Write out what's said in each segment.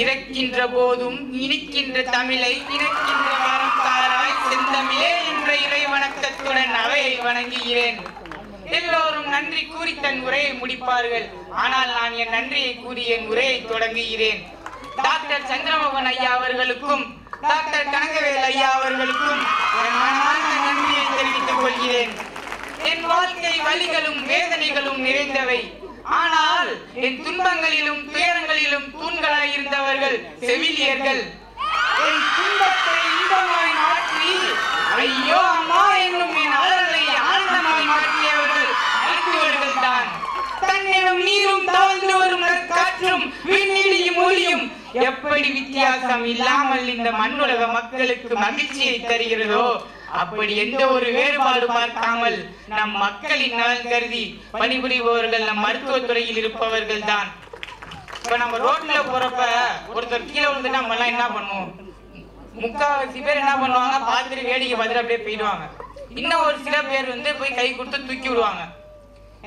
இறக்கின்ற போதும் இனிக்கின்ற தமிழை இணைக்கின்ற வரத்தாராய் செந்தமிழே என்ற இறை வணக்கத்துடன் அவையை வணங்குகிறேன். எல்லோரும் நன்றி கூறி தன் உரையை முடிப்பார்கள். ஆனால் நான் என் நன்றியை கூறி என் உரையை தொடங்குகிறேன். டாக்டர் சந்திரமோகன் ஐயா அவர்களுக்கும் டாக்டர் கனகவேல் ஐயா அவர்களுக்கும் என் மனமார்ந்த நன்றியை தெரிவித்துக் கொள்கிறேன். என் வாழ்க்கை வழிகளும் வேதனைகளும் நிறைந்தவை. ஆனால் என் துன்பங்களிலும் துயரங்களிலும் தூண்களாய் இருந்தவர்கள் செவிலியர்கள். என் துன்பத்தை இன்பமாய் மாற்றி ஐயோ அம்மா என்னும் என் அலர்களை ஆனந்தமாய் மாற்றியவர்கள் மருத்துவர்கள் தான் தன்னிடம் நீரும் தாழ்ந்து வரும் காற்றும் விண்ணிடியும் ஒளியும் எப்படி வித்தியாசம் இல்லாமல் இந்த மண்ணுலக மக்களுக்கு மகிழ்ச்சியை தருகிறதோ அப்படி எந்த ஒரு வேறுபாடு பார்க்காமல் நம் மக்களின் நலன் கருதி பணிபுரிபவர்கள் நம் மருத்துவத்துறையில் இருப்பவர்கள் தான் இப்ப நம்ம ரோட்ல போறப்ப ஒருத்தர் கீழே விழுந்து நம்ம எல்லாம் என்ன பண்ணுவோம்? முக்காவாசி பேர் என்ன பண்ணுவாங்க? பார்த்துட்டு வேடிக்கை பார்த்துட்டு அப்படியே போயிடுவாங்க. இன்னும் ஒரு சில பேர் வந்து போய் கை கொடுத்து தூக்கி விடுவாங்க.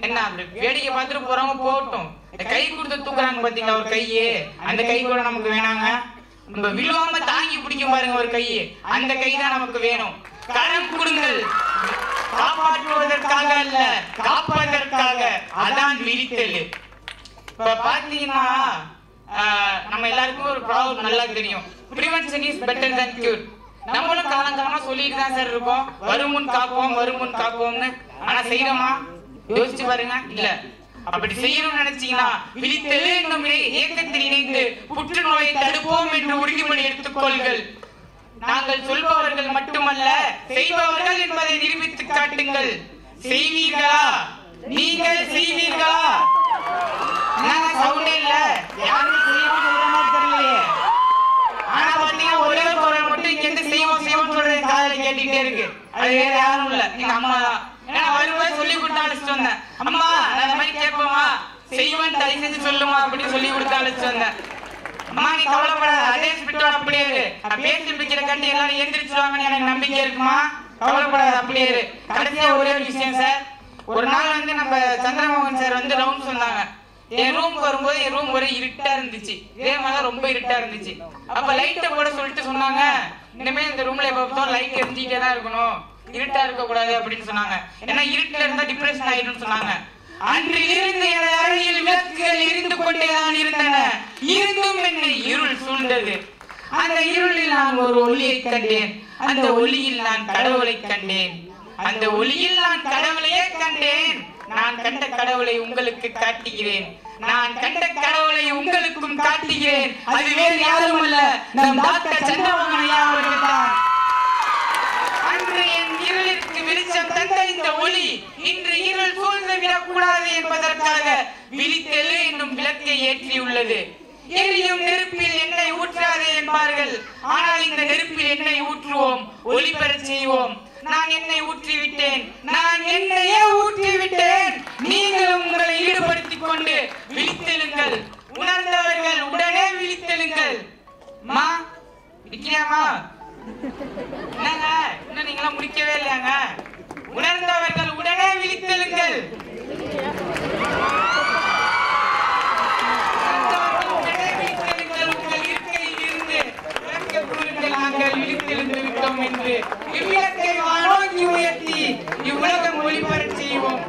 என்ன வேடிக்கை பார்த்துட்டு போறவங்க போகட்டும். இந்த கை கொடுத்து தூக்குறாங்க பாத்தீங்களா ஒரு கையே. அந்த கை கூட நமக்கு வேணாங்க. நம்ம விழுவாம தாங்கி பிடிக்கும் பாருங்க ஒரு கை அந்த கை தான் நமக்கு வேணும். கரம் கொடுங்கள். காப்பாற்றுவதற்காக அல்ல காப்பதற்காக. அதான் விழித்தல் இப்ப பாத்தீங்கன்னா நம்ம எல்லாருக்கும் ஒரு ப்ராப்ளம் நல்லா தெரியும். Prevention is better than cure நம்மளும் காலங்காலமா சொல்லிட்டு தான் சார் இருக்கோம். வருமுன் காப்போம் வருமுன் காப்போம்னு. ஆனா செய்யறோமா யோசிச்சு பாருங்க. இல்ல. அப்படி செய்யணும்னு நினைச்சீங்கன்னா விழித்தெழு என்னும் இயக்கத்தில் இணைந்து புற்றுநோயை தடுப்போம் என்று உறுதிமொழி எடுத்துக்கொள்கள் மட்டுமல்ல செய்பவர்கள் என்பதை நிரூபித்து காட்டுங்கள். செய்வீர்களா? நீங்கள் செய்வீர்களா? சவுண்டே இல்ல? யாரும் சொல்ற மாதிரி தெரியலையே. ஆனா ஒரே ஒரு மட்டும் இங்க இருந்து செய்வோம் செய்வோம் சொல்றது காதல கேட்டுக்கிட்டே இருக்கு. அது வேற யாரும் இல்ல. எங்க அம்மா தான். ஏன்னா வரும்போது சொல்லி கொடுத்து அழைச்சிட்டு வந்தேன். அம்மா நான் அந்த மாதிரி கேட்போமா? செய்வேன் தயவு செஞ்சு சொல்லுமா அப்படின்னு சொல்லி கொடுத்து அழைச்சிட்டு வந்தேன். அம்மா நீ கவலைப்படாத. அதே ஸ்பிரிட்டோட அப்படியே இரு. கண்டு எல்லாரும் எந்திரிச்சிருவாங்கன்னு எனக்கு நம்பிக்கை இருக்குமா? கவலைப்படாத அப்படியே இரு. கடைசியா ஒரே ஒரு விஷயம் சார். ஒரு நாள் வந்து நம்ம சந்திரமோகன் சார் வந்து ரவுண்ட் சொன்னாங்க. என் ரூம் வரும்போது என் ரூம் ஒரே இருட்டா இருந்துச்சு. இதே மாதிரி ரொம்ப இருட்டா இருந்துச்சு. அப்ப லைட்டை போட சொல்லிட்டு சொன்னாங்க. இனிமே இந்த ரூம்ல எப்ப லைட் எரிஞ்சிட்டே தான் இருக்கணும். இருட்டா இருக்க கூடாது அப்படின்னு சொன்னாங்க. ஏன்னா இருட்டுல இருந்தா டிப்ரெஷன் ஆயிடும்னு சொன்னாங்க. அன்று இருந்து எனது அறையில் விளக்குகள் எரிந்து கொண்டேதான் இருந்தன. இருந்தும் என்னை இருள் சூழ்ந்தது. அந்த இருளில் நான் ஒரு ஒளியை கண்டேன். அந்த ஒளியில் நான் கடவுளை கண்டேன். அந்த ஒளியில் நான் கடவுளையே கண்டேன். நான் கண்ட கடவுளை உங்களுக்கு காட்டுகிறேன். நான் கண்ட கடவுளை உங்களுக்கும் காட்டுகிறேன். அது வேறு யாரும் அல்ல நம் டாக்டர் சந்திரமோகன் அவர்கள் தான் அன்று என் இருளிற்கு வெளிச்சம் தந்த இந்த ஒளி இன்று இருள் சூழ்ந்து விடக்கூடாது என்பதற்காக விழித்தெழு என்னும் விளக்கை ஏற்றியுள்ளது. எரியும் நெருப்பில் எண்ணெய் ஊற்றாதே என்பார்கள். ஆனால் இந்த நெருப்பில் எண்ணெய் ஊற்றுவோம் ஒளி செய்வோம். நான் என்னை ஊற்றி விட்டேன் நான் என்னையே ஊற்றி விட்டேன் நீங்களும் உங்களை ஈடுபடுத்திக் கொண்டு விழித்தெழுங்கள். உணர்ந்தவர்கள் உடனே விழித்தெழுங்கள். மா விக்கியாமா என்னங்க? இன்னும் நீங்களாம் முடிக்கவே இல்லையாங்க? உணர்ந்தவர்கள் உடனே விழித்தெழுங்கள் உணர்ந்தவர்கள் உடனே விழித்தெழுங்கள். உங்கள் இருக்கையில் இருந்து விளக்கக் கூறுங்கள், நாங்கள் விழித்தெழுந்து விட்டோம் என்று இவ்விளக்கை வானோக்கி உயர்த்தி இவ்வுலகம் ஒளிபரச் செய்வோம்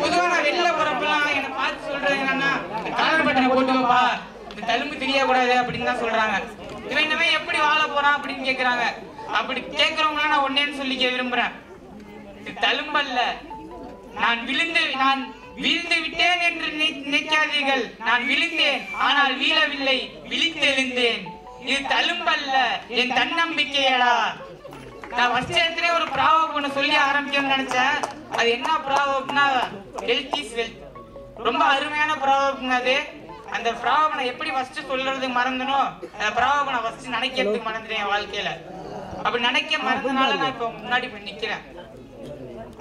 பொதுவா நான் வெளில போறப்பெல்லாம் என்னை பார்த்து சொல்றது என்னன்னா இந்த கலர் பட்டனை போட்டுக்கப்பா இந்த தழும்பு தெரியக்கூடாது அப்படின்னு தான் சொல்றாங்க. இவன் இனிமே எப்படி வாழ போறான் அப்படின்னு கேக்குறாங்க. அப்படி கேக்குறவங்க நான் ஒன்னேன்னு சொல்லிக்க விரும்புறேன். தழும்பல்ல. நான் விழுந்து நான் வீழ்ந்து விட்டேன் என்று நினைக்காதீர்கள். நான் விழுந்தேன் ஆனால் வீழவில்லை. விழித்தெழுந்தேன். இது தழும்பல்ல. என் தன்னம்பிக்கையடா. நான் ஃபர்ஸ்ட் இடத்துல ஒரு ப்ராவப் ஒன்று சொல்லி ஆரம்பிக்கணும்னு நினைச்சேன். அது என்ன ப்ராவப்னா ஹெல்த் இஸ் வெல்த் ரொம்ப அருமையான ப்ராவப்னா அது. அந்த ப்ராவப் நான் எப்படி ஃபர்ஸ்ட் சொல்றதுக்கு மறந்தனோ அந்த ப்ராவப் நான் ஃபர்ஸ்ட் நினைக்கிறதுக்கு மறந்துட்டேன் என் வாழ்க்கையில. அப்படி நினைக்க மறந்தனால நான் இப்ப முன்னாடி போய் நிக்கிறேன்.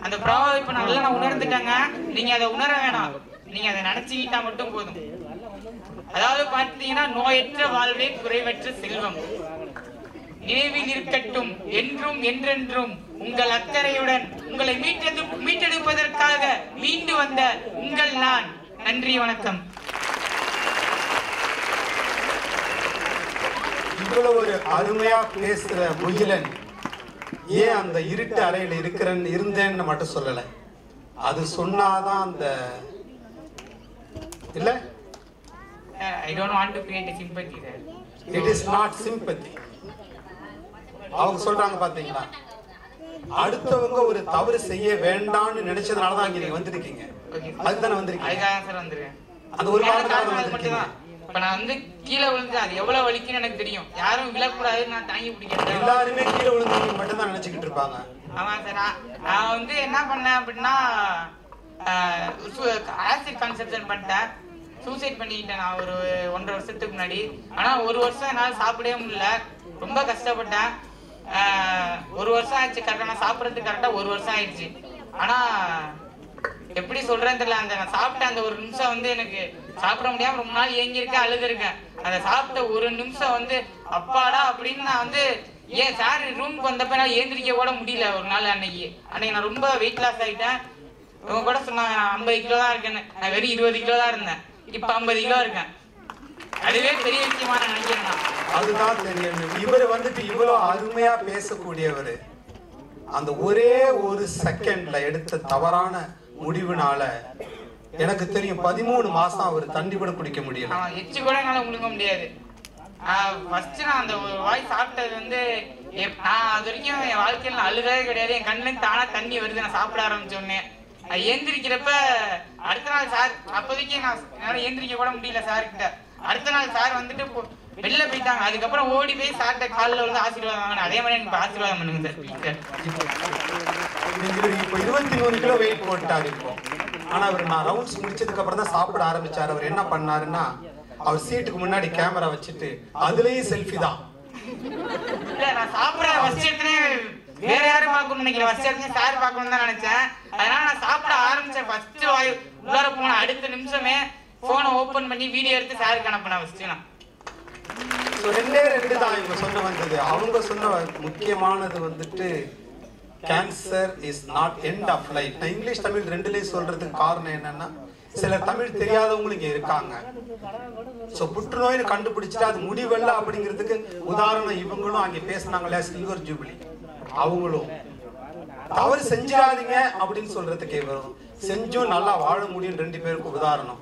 அந்த ப்ராவப் இப்ப நல்லா நான் உணர்ந்துட்டேங்க. நீங்க அதை உணர வேணாம். நீங்க அதை நினைச்சுக்கிட்டா மட்டும் போதும். அதாவது பார்த்தீங்கன்னா நோயற்ற வாழ்வே குறைவற்ற செல்வம். நினைவில் இருக்கட்டும் என்றும் என்றென்றும் உங்கள் அக்கறையுடன் உங்களை மீட்டெடு மீட்டெடுப்பதற்காக மீண்டு வந்த உங்கள் நான். நன்றி வணக்கம். இவ்வளவு ஒரு அருமையா பேசுற முகிலன் ஏன் அந்த இருட்டு அறையில இருக்கிறேன்னு இருந்தேன்னு மட்டும் சொல்லல. அது சொன்னாதான் அந்த இல்ல? I don't want to create sympathy sir it is not sympathy அவங்க சொல்றாங்க பாத்தீங்களா? அடுத்தவங்க ஒரு தவறு செய்ய வேண்டாம்னு நினைச்சதுனால தான் இங்க நீங்க வந்திருக்கீங்க. அதுதானே வந்திருக்கீங்க? அதுக்காக சார் வந்திருக்கேன். அந்த ஒரு காரணத்துக்காக அது மட்டும்தான். இப்ப நான் வந்து கீழே விழுந்து அது எவ்வளவு வலிக்குன்னு எனக்கு தெரியும். யாரும் விழக்கூடாது நான் தாங்கி பிடிக்கிறேன். எல்லாருமே கீழே விழுந்து மட்டும் தான் நினைச்சுக்கிட்டு இருப்பாங்க. ஆமா சார் நான் வந்து என்ன பண்ணேன் அப்படின்னா ஆசிட் கன்சப்ஷன் பண்ணிட்டேன். சூசைட் பண்ணிக்கிட்டேன் நான் ஒரு ஒன்றரை வருஷத்துக்கு முன்னாடி. ஆனா ஒரு வருஷம் என்னால் சாப்பிடவே முடியல. ரொம்ப கஷ்டப்பட்டேன். ஒரு வருஷம் ஆயிடுச்சு கரெக்டாக நான் சாப்பிட்றதுக்கு கரெக்டாக ஒரு வருஷம் ஆயிடுச்சு. ஆனா எப்படி சொல்றேன்னு தெரியல. அந்த நான் சாப்பிட்ட அந்த ஒரு நிமிஷம் வந்து எனக்கு சாப்பிட முடியாம ரொம்ப நாள் ஏங்கியிருக்கேன் அழுதுருக்கேன். அதை சாப்பிட்ட ஒரு நிமிஷம் வந்து அப்பாடா அப்படின்னு நான் வந்து ஏன் சார் ரூமுக்கு வந்தப்ப நான் ஏந்திரிக்க கூட முடியல ஒரு நாள் அன்னைக்கு. அன்னைக்கு நான் ரொம்ப வெயிட் லாஸ் ஆகிட்டேன் இவங்க கூட சொன்னாங்க நான் ஐம்பது கிலோ தான் இருக்கேன்னு. நான் வெறும் இருபது கிலோ தான் இருந்தேன். இப்போ ஐம்பது கிலோ இருக்கேன். அதுவே பெரிய விஷயமா நான் நினைக்கிறேன் நான். அதுதான் தெரியும். இவர் வந்துட்டு இவ்வளோ அருமையா பேசக்கூடியவர். அந்த ஒரே ஒரு செகண்ட்ல எடுத்த தவறான முடிவுனால எனக்கு தெரியும் பதிமூணு மாசம் அவர் தண்ணி கூட குடிக்க முடியல. எச்சு கூட என்னால முழுங்க முடியாது. ஃபர்ஸ்ட் நான் அந்த ஒரு வாய் சாப்பிட்டது வந்து நான் அது வரைக்கும் என் வாழ்க்கையில அழுகவே கிடையாது. என் கண்ணு தானா தண்ணி வருது. நான் சாப்பிட ஆரம்பிச்ச ஏந்திரிக்கிறப்ப அடுத்த நாள் சார் அப்போதைக்கு நான் என்னால் ஏந்திரிக்க கூட முடியல சார் கிட்ட. அடுத்த நாள் சார் வந்துட்டு போ- வெளில போயிட்டாங்க. அதுக்கப்புறம் ஓடி போய் சார்கிட்ட காலில் வந்து ஆசீர்வாதம் வாங்கினேன். அதே மாதிரி எனக்கு ஆசீர்வாதம் பண்ணுங்க சார் இப்போ இருபத்தி மூணு கிலோ வெயிட் போட்டார் இப்போ. ஆனா அவர் நான் ரவுண்ட்ஸ் முடிச்சதுக்கு அப்புறம் தான் சாப்பிட ஆரம்பிச்சார். அவர் என்ன பண்ணாருன்னா அவர் சீட்டுக்கு முன்னாடி கேமரா வச்சுட்டு அதுலயும் செல்ஃபி தான். இல்ல நான் சாப்பிட எடுத்துனே வேற யாரும் பார்க்கணும்னு நினைக்கல. எடுத்து சார் பார்க்கணும்னு தான் நினைச்சேன். அதனால நான் சாப்பிட ஆரம்பிச்சேன் ஃபர்ஸ்ட் வாய். உள்ளார போன அடுத்த நிமிஷமே போனை ஓபன் பண்ணி வீடியோ எடுத்து சாருக்கு அனுப்பினேன் ஃபர்ஸ்ட் நான் ரெண்டே ரெண்டு தான் இவங்க சொன்ன வந்தது. அவங்க சொன்ன முக்கியமானது வந்துட்டு cancer is not end of life நான் இங்கிலீஷ் தமிழ் ரெண்டுலேயும் சொல்றதுக்கு காரணம் என்னன்னா சில தமிழ் தெரியாதவங்களும் இங்க இருக்காங்க. ஸோ புற்றுநோய்னு கண்டுபிடிச்சிட்டு அது முடிவல்ல அப்படிங்கிறதுக்கு உதாரணம் இவங்களும் அங்கே பேசினாங்களே சில்வர் ஜூபிலி அவங்களும். தவறு செஞ்சிடாதீங்க அப்படின்னு சொல்றதுக்கே வரும் செஞ்சும் நல்லா வாழ முடியும் ரெண்டு பேருக்கு உதாரணம்.